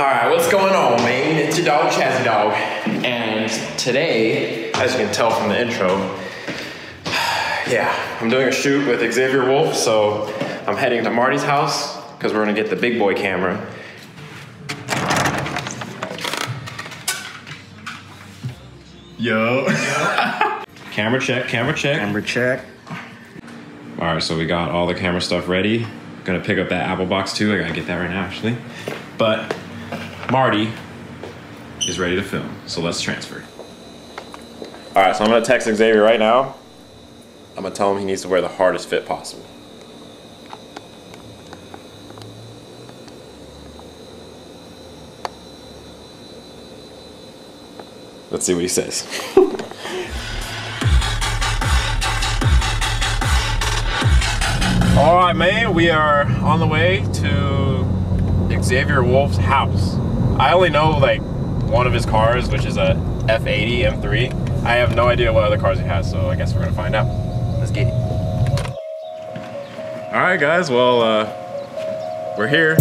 All right, what's going on, man? It's your dog, Chazzydawg. And today, as you can tell from the intro, yeah, I'm doing a shoot with Xavier Wulf, so I'm heading to Marti's house because we're gonna get the big boy camera. Yo. camera check, camera check. Camera check. All right, so we got all the camera stuff ready. Gonna pick up that Apple box too. I gotta get that right now, actually. But Marti is ready to film, so let's transfer. All right, so I'm gonna text Xavier right now. I'm gonna tell him he needs to wear the hardest fit possible. Let's see what he says. All right, man, we are on the way to Xavier Wulf's house. I only know like one of his cars, which is a F80 M3. I have no idea what other cars he has, so I guess we're gonna find out. Let's get it. All right, guys, well, uh, we're here.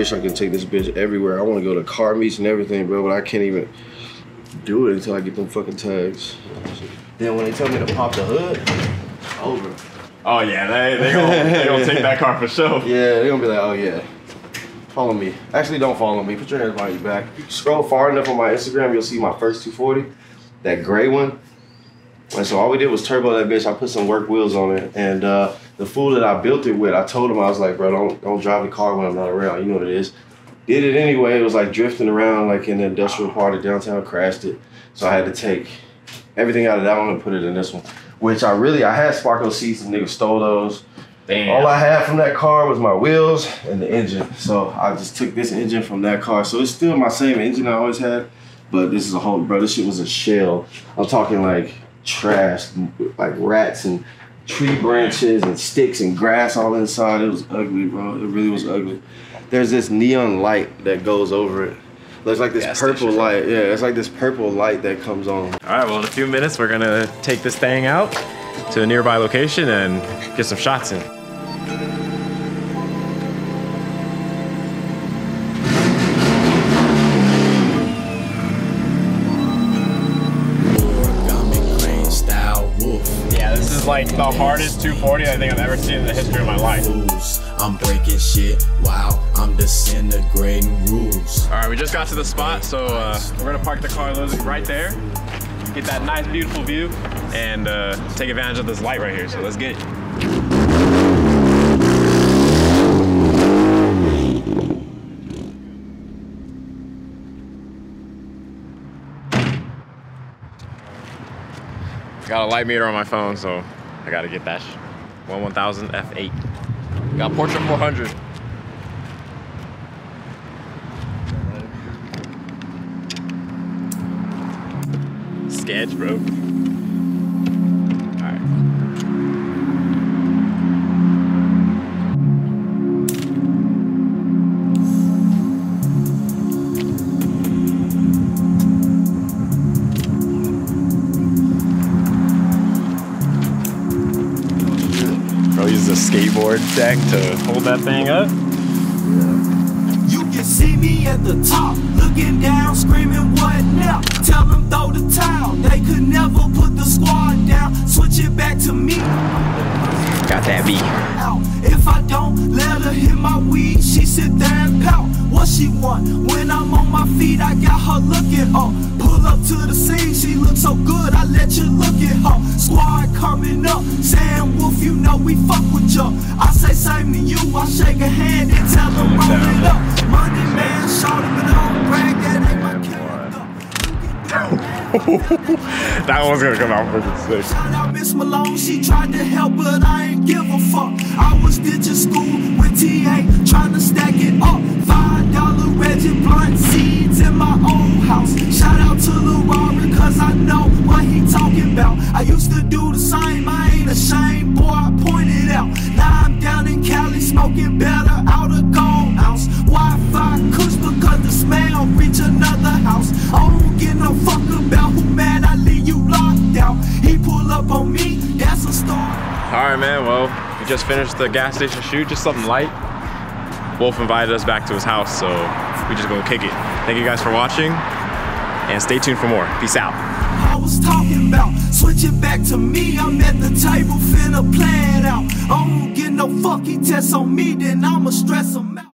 Wish I could take this bitch everywhere. I want to go to car meets and everything, bro, but I can't even do it until I get them fucking tags. Then when they tell me to pop the hood, over. Oh yeah, they they gonna, they gonna take that car for sure. Yeah, they're gonna be like, oh yeah. Follow me. Actually, don't follow me. Put your hands behind your back. Scroll far enough on my Instagram, you'll see my first 240, that gray one. And so all we did was turbo that bitch. I put some work wheels on it, and uh, the fool that I built it with, I told him I was like, bro, don't don't drive the car when I'm not around. You know what it is. Did it anyway. It was like drifting around like in the industrial part of downtown. Crashed it. So I had to take everything out of that one and put it in this one. Which I really I had sparkle seats and niggas stole those. Damn. All I had from that car was my wheels and the engine. So I just took this engine from that car. So it's still my same engine I always had, but this is a whole bro. This shit was a shell. I'm talking like trash, like rats and tree branches and sticks and grass all inside. It was ugly, bro. It really was ugly. There's this neon light that goes over it. Looks like this Gas purple station. light. Yeah, it's like this purple light that comes on. All right, well, in a few minutes, we're gonna take this thing out to a nearby location and get some shots in. Like the hardest 240 I think I've ever seen in the history of my life. All I'm breaking shit while I'm disintegrating rules. right, we just got to the spot, so uh, we're gonna park the car right there, get that nice, beautiful view, and uh, take advantage of this light right here. So let's get it. Got a light meter on my phone, so I gotta get that. One 1000 F8. Got Portra 400. Sketch, bro. A skateboard deck to hold that thing up. You can see me at the top, looking down, screaming, What now? Tell them throw the towel. They could never put the squad down. Switch it back to me. Got that beat. Out. If I don't let her hit my weed, she sit there and pout. What she want? When I'm on my feet, I got her looking up. Pull up to the scene, she looks so good, I let you look at her. Squad coming up, saying Wulf, you know we fuck with ya. I say same to you, I shake a hand and tell her roll it up. Money man, shout him and don't brag, that ain't my character. that one's gonna come out freaking sick. Shout out Miss Malone, she tried to help, but I ain't give a fuck. I was ditching school with TA, trying to I used to do the same, I ain't the shame, boy, I pointed out. Now I'm down in Cali smoking better out of gold ounce. Wi-Fi kush because the smell reach another house. I don't get no fuck about who mad I leave you locked out. He pull up on me, that's a story. All right, man. Well, we just finished the gas station shoot, just something light. Wulf invited us back to his house, so we just gonna kick it. Thank you guys for watching, and stay tuned for more. Peace out. I was talking about switch it back to me. I'm at the table, finna plan out. I don't get no fuck, he tests on me, then I'ma stress him out.